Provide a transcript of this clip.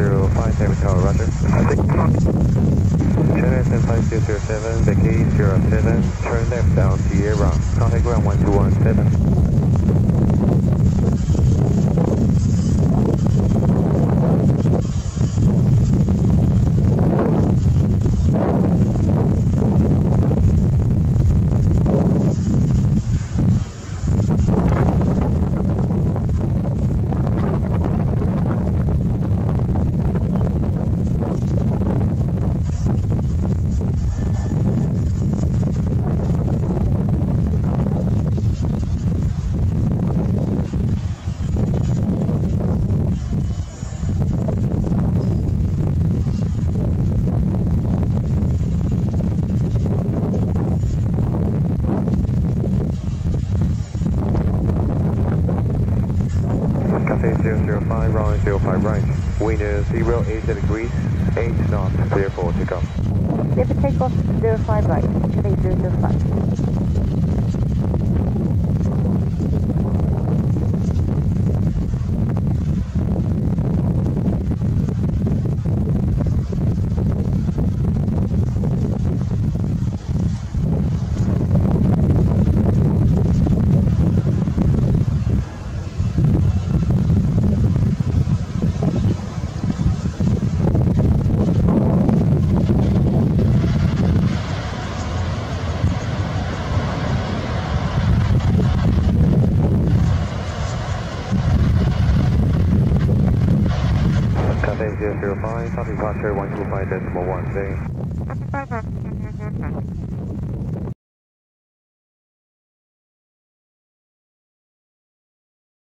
570 Tower, roger. I think and 5207, Becky 07, turn left down Sierra, contact ground 1217. Cathay 005, runway 05 right. Wind is 080 degrees, 8 knots, clear for takeoff. Clear for takeoff 05 right, Cathay 005. Cathay 005, Taipei departure 125.1,